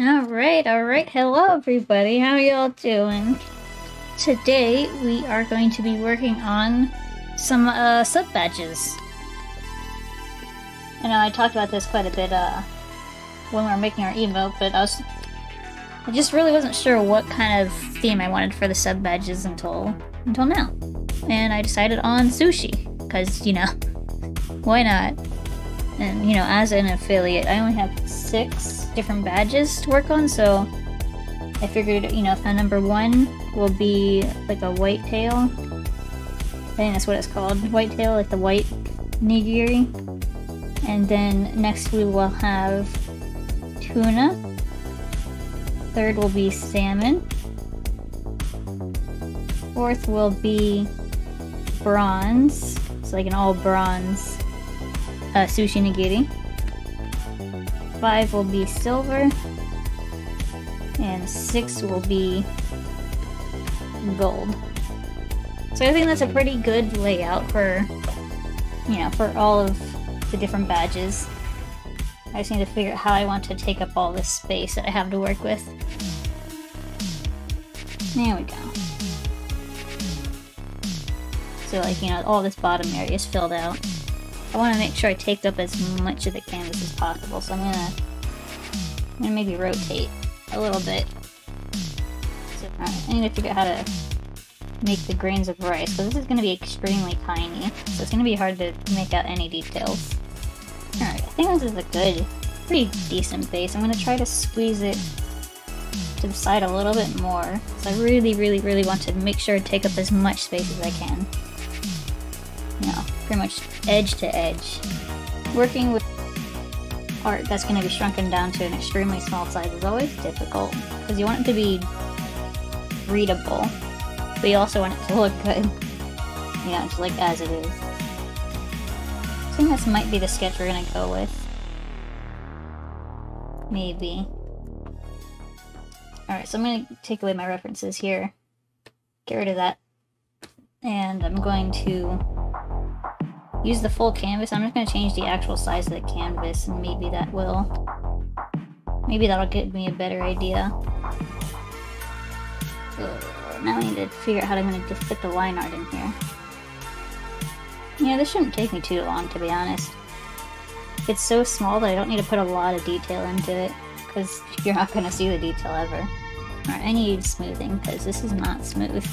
Alright, alright. Hello everybody. How y'all doing? Today we are going to be working on some uh, sub badges. I know I talked about this quite a bit uh, when we were making our emote, but I was I just really wasn't sure what kind of theme I wanted for the sub badges until until now. And I decided on sushi because, you know, why not? And you know, as an affiliate, I only have six different badges to work on, so I figured, you know, number one will be like a white tail. I think that's what it's called. White tail, like the white nigiri. And then next we will have tuna. Third will be salmon. Fourth will be bronze. It's like an all bronze uh, sushi nigiri. Five will be silver. And six will be gold. So I think that's a pretty good layout for, you know, for all of the different badges. I just need to figure out how I want to take up all this space that I have to work with. There we go. So like, you know, all this bottom area is filled out. I want to make sure I take up as much of the canvas as possible, so I'm gonna, I'm gonna maybe rotate a little bit. So, right, I need to figure out how to make the grains of rice, because this is gonna be extremely tiny, so it's gonna be hard to make out any details. Alright, I think this is a good, pretty decent base. I'm gonna try to squeeze it to the side a little bit more, so I really, really, really want to make sure to take up as much space as I can. Pretty much edge to edge. Working with art that's going to be shrunken down to an extremely small size is always difficult, because you want it to be readable, but you also want it to look good. You know, just like as it is. I think this might be the sketch we're going to go with. Maybe. Alright, so I'm going to take away my references here. Get rid of that. And I'm going to use the full canvas. I'm just going to change the actual size of the canvas and maybe that will... Maybe that'll give me a better idea. Uh, now I need to figure out how I'm going to fit the line art in here. Yeah, this shouldn't take me too long, to be honest. It's so small that I don't need to put a lot of detail into it, because you're not going to see the detail ever. Alright, I need smoothing, because this is not smooth.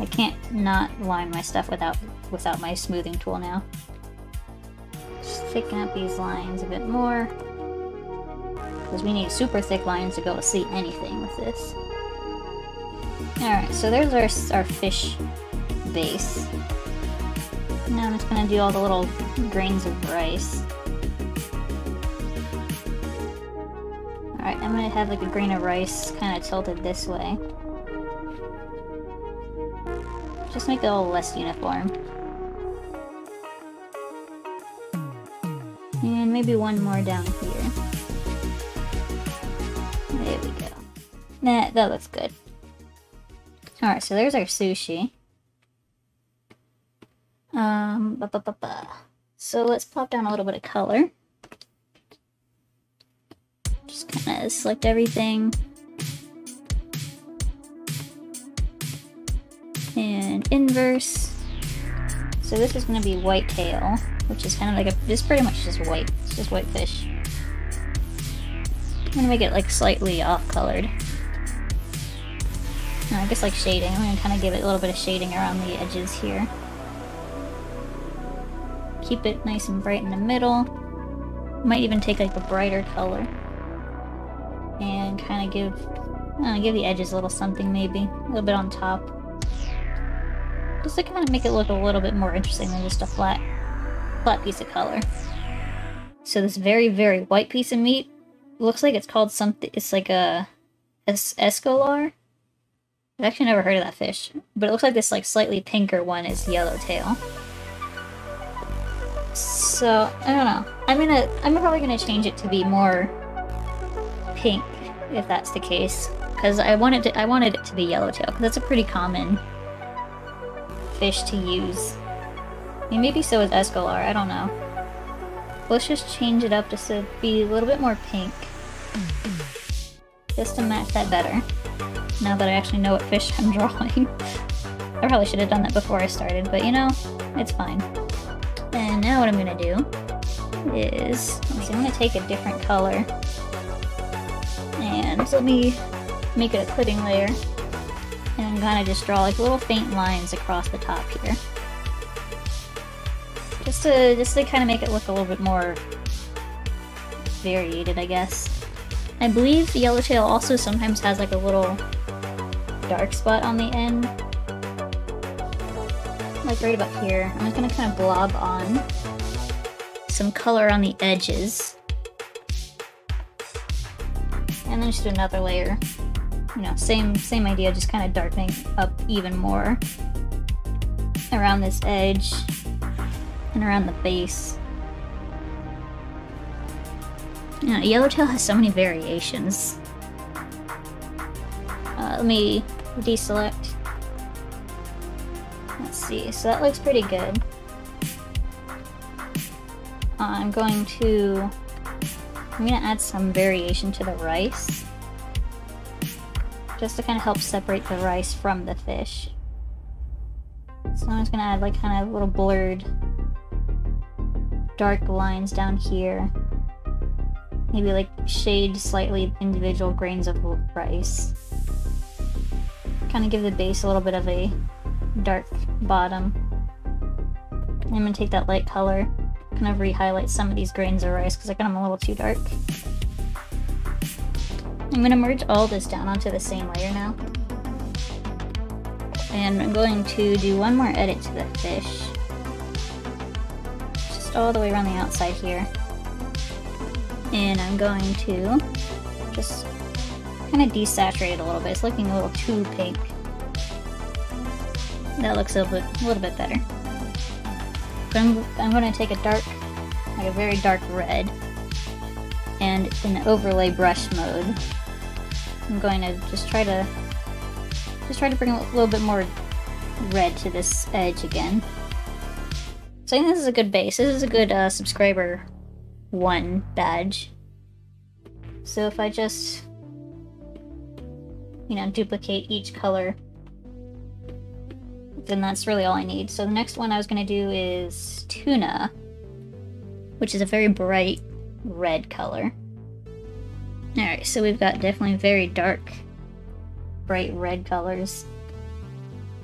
I can't not line my stuff without without my smoothing tool now. Just thicken up these lines a bit more. Because we need super thick lines to be able to see anything with this. Alright, so there's our, our fish base. Now I'm just gonna do all the little grains of rice. Alright, I'm gonna have like a grain of rice kind of tilted this way. Just make it a little less uniform. Maybe one more down here. There we go. Nah, that looks good. Alright, so there's our sushi. Um, ba -ba -ba So let's pop down a little bit of color. Just kind of select everything. And inverse. So this is going to be white tail, which is kind of like a, this pretty much just white. It's just white fish. I'm going to make it like slightly off colored. I guess like shading. I'm going to kind of give it a little bit of shading around the edges here. Keep it nice and bright in the middle. Might even take like a brighter color. And kind of give, know, give the edges a little something maybe. A little bit on top. Just to kind of make it look a little bit more interesting than just a flat, flat piece of color. So this very, very white piece of meat looks like it's called something, it's like a es escolar. I've actually never heard of that fish, but it looks like this like slightly pinker one is yellowtail. So, I don't know. I'm gonna, I'm probably gonna change it to be more pink, if that's the case. Because I wanted to, I wanted it to be yellowtail, because that's a pretty common fish to use. I mean, maybe so is Escolar, I don't know. Let's just change it up just to be a little bit more pink. just to match that better. Now that I actually know what fish I'm drawing. I probably should have done that before I started, but you know, it's fine. And now what I'm gonna do is, let's see, I'm gonna take a different color and let me make it a clipping layer kind of just draw like little faint lines across the top here. Just to, just to kind of make it look a little bit more variated, I guess. I believe the yellowtail also sometimes has like a little dark spot on the end. Like right about here. I'm just gonna kind of blob on some color on the edges. And then just another layer. You know, same same idea, just kind of darkening up even more around this edge and around the base. Yeah, Yellowtail has so many variations. Uh, let me deselect. Let's see, so that looks pretty good. Uh, I'm going to... I'm gonna add some variation to the rice. Just to kind of help separate the rice from the fish. So I'm just gonna add like kind of little blurred dark lines down here maybe like shade slightly individual grains of rice. Kind of give the base a little bit of a dark bottom. I'm gonna take that light color, kind of re-highlight some of these grains of rice because I got them a little too dark. I'm gonna merge all this down onto the same layer now. And I'm going to do one more edit to the fish. Just all the way around the outside here and I'm going to just kind of desaturate it a little bit. It's looking a little too pink. That looks a little bit, a little bit better. But I'm, I'm going to take a dark, like a very dark red, and in overlay brush mode, I'm going to just try to, just try to bring a little bit more red to this edge again. So I think this is a good base. This is a good uh, subscriber one badge. So if I just, you know, duplicate each color, then that's really all I need. So the next one I was going to do is Tuna, which is a very bright red color. Alright, so we've got definitely very dark, bright red colors.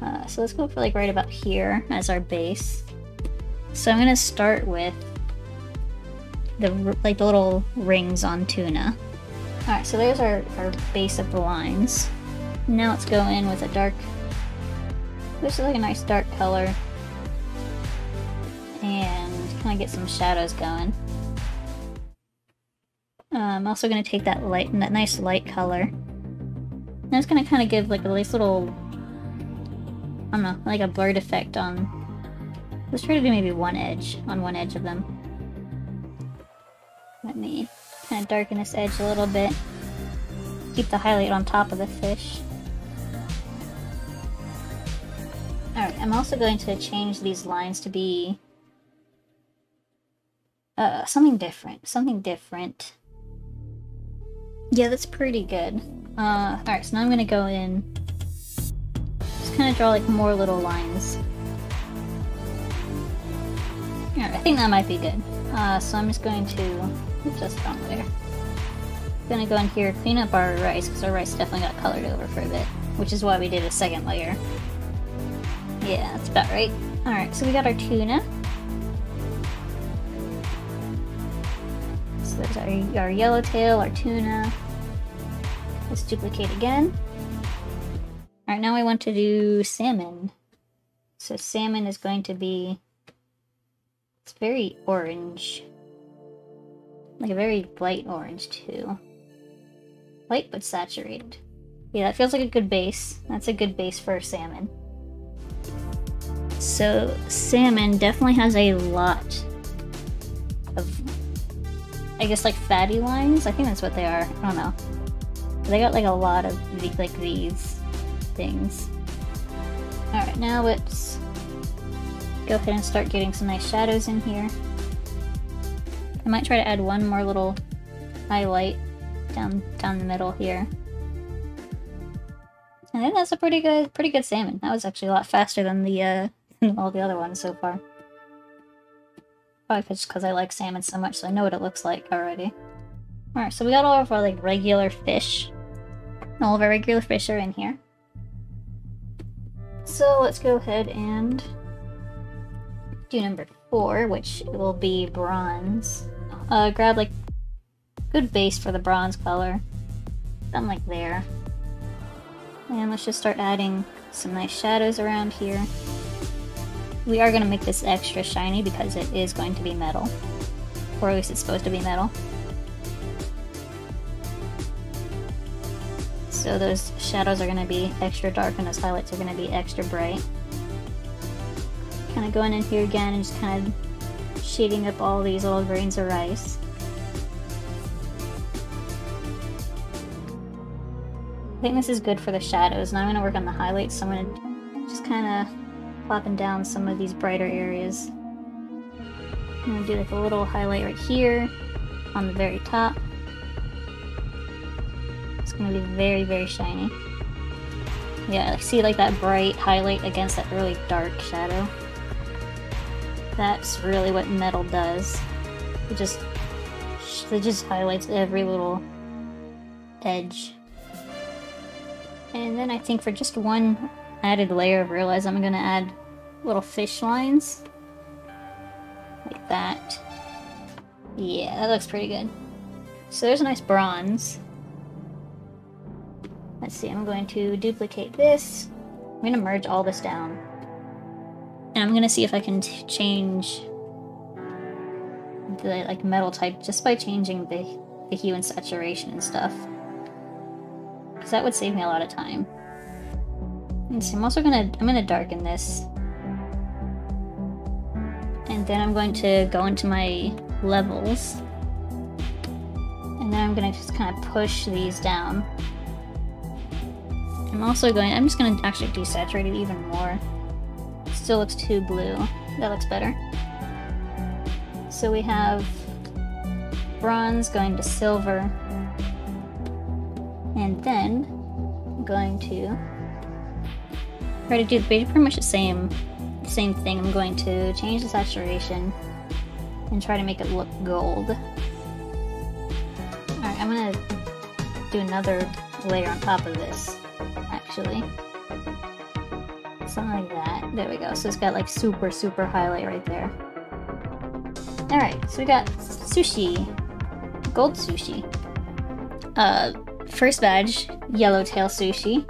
Uh, so let's go for like right about here as our base. So I'm to start with the like the little rings on tuna. Alright, so there's our, our base of the lines. Now let's go in with a dark, this is like a nice dark color. And kind of get some shadows going. Uh, I'm also going to take that light, that nice light color. And it's going to kind of give like a nice little, I don't know, like a blurred effect on, let's try to do maybe one edge, on one edge of them. Let me kind of darken this edge a little bit. Keep the highlight on top of the fish. Alright, I'm also going to change these lines to be uh, something different. Something different. Yeah, that's pretty good. Uh, alright, so now I'm gonna go in, just kind of draw like more little lines. Alright, I think that might be good. Uh, so I'm just going to just wrong there. Gonna go in here, clean up our rice, because our rice definitely got colored over for a bit. Which is why we did a second layer. Yeah, that's about right. Alright, so we got our tuna. Our, our yellowtail, our tuna. Let's duplicate again. Alright, now we want to do salmon. So salmon is going to be... It's very orange. Like a very light orange too. Light but saturated. Yeah, that feels like a good base. That's a good base for salmon. So salmon definitely has a lot of, I guess like fatty lines. I think that's what they are. I don't know. They got like a lot of like these things. Alright, now let's go ahead and start getting some nice shadows in here. I might try to add one more little highlight down down the middle here. I think that's a pretty good, pretty good salmon. That was actually a lot faster than the uh, all the other ones so far. Probably just because I like salmon so much, so I know what it looks like already. Alright, so we got all of our like regular fish. All of our regular fish are in here. So let's go ahead and do number four, which will be bronze. Uh, grab like good base for the bronze color. Done like there. And let's just start adding some nice shadows around here. We are going to make this extra shiny because it is going to be metal. Or at least it's supposed to be metal. So those shadows are going to be extra dark and those highlights are going to be extra bright. Kind of going in here again and just kind of shading up all these little grains of rice. I think this is good for the shadows. Now I'm going to work on the highlights, so I'm going to just kind of plopping down some of these brighter areas. I'm to do like a little highlight right here on the very top. It's to be very, very shiny. Yeah, see like that bright highlight against that really dark shadow. That's really what metal does. It just, it just highlights every little edge. And then I think for just one added layer of realism, I'm gonna add little fish lines. Like that. Yeah, that looks pretty good. So there's a nice bronze. Let's see, I'm going to duplicate this. I'm gonna merge all this down. And I'm gonna see if I can change the like metal type just by changing the, the hue and saturation and stuff because that would save me a lot of time. See, I'm also gonna, I'm gonna darken this. And then I'm going to go into my levels. And then I'm gonna just kind of push these down. I'm also going, I'm just gonna actually desaturate it even more. Still looks too blue. That looks better. So we have bronze going to silver, and then going to try to do pretty much the same same thing. I'm going to change the saturation and try to make it look gold. Alright, I'm gonna do another layer on top of this, actually. Something like that. There we go. So it's got like super, super highlight right there. Alright, so we got sushi. Gold sushi. Uh, First badge, yellowtail sushi.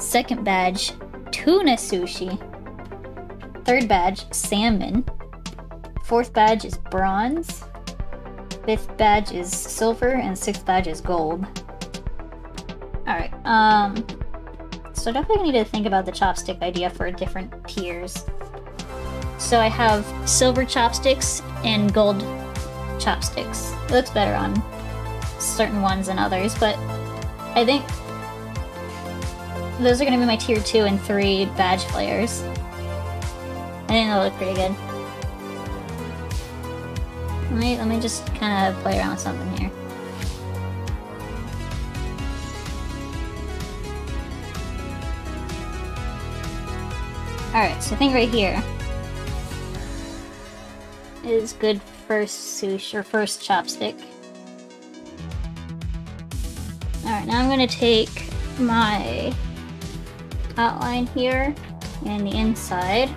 Second badge, tuna sushi. Third badge, salmon. Fourth badge is bronze. Fifth badge is silver, and sixth badge is gold. Alright, um... So definitely need to think about the chopstick idea for different tiers. So I have silver chopsticks and gold chopsticks. It looks better on certain ones than others, but I think those are to be my tier 2 and 3 badge players. I think they'll look pretty good. Let me, let me just kind of play around with something here. Alright, so I think right here is good first sushi, or first chopstick. Alright, now I'm to take my outline here and the inside.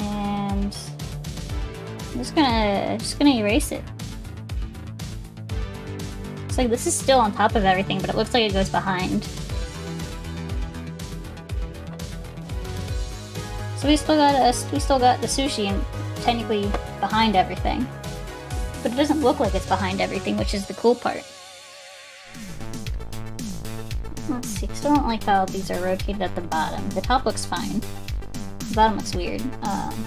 And I'm just gonna just gonna erase it. It's like this is still on top of everything, but it looks like it goes behind. So we still got us we still got the sushi and technically behind everything. But it doesn't look like it's behind everything, which is the cool part. Still don't like how these are rotated at the bottom. The top looks fine. The bottom looks weird. Um,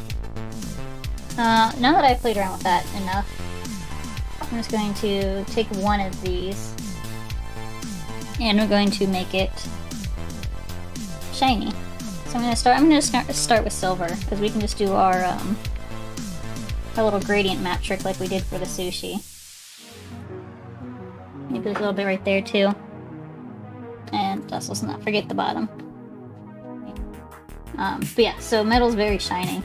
uh, now that I've played around with that enough, I'm just going to take one of these and we're going to make it shiny. So I'm gonna start. I'm gonna start start with silver because we can just do our um, our little gradient map trick like we did for the sushi. Maybe a little bit right there too. And. Let's not forget the bottom. Um, but yeah, so metal's very shiny.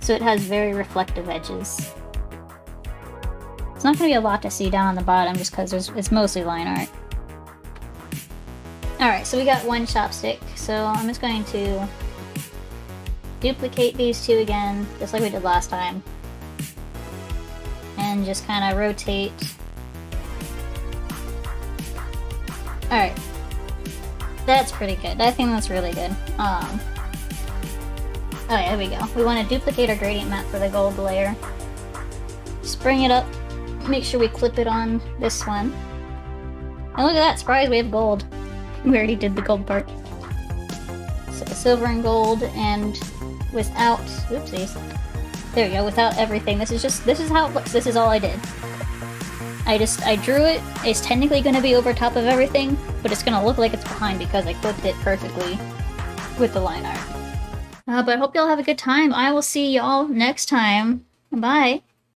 So it has very reflective edges. It's not going to be a lot to see down on the bottom just because it's mostly line art. Alright, so we got one chopstick, so I'm just going to duplicate these two again, just like we did last time. And just kind of rotate. Alright. That's pretty good. I think that's really good. Um, Oh, yeah, we go. We want to duplicate our gradient map for the gold layer. Just bring it up. Make sure we clip it on this one. And look at that, surprise, we have gold. We already did the gold part. So silver and gold, and without, oopsies. There we go, without everything. This is just, this is how it looks. This is all I did. I just, I drew it. It's technically going to be over top of everything, but it's going to look like it's behind because I clipped it perfectly with the line art. Uh, but I hope y'all have a good time. I will see y'all next time. Bye.